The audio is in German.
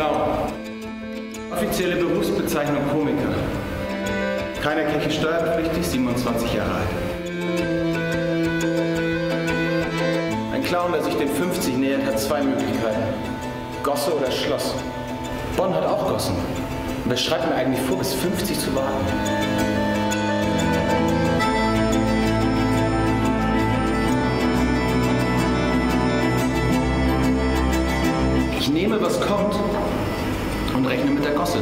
Clown. Offizielle Berufsbezeichnung Komiker. Keiner Kirche steuerpflichtig, 27 Jahre alt. Ein Clown, der sich den 50 nähert, hat zwei Möglichkeiten. Gosse oder Schloss. Bonn hat auch Gossen. Und wer schreibt mir eigentlich vor, bis 50 zu warten? Ich nehme, was kommt und rechne mit der Gosse.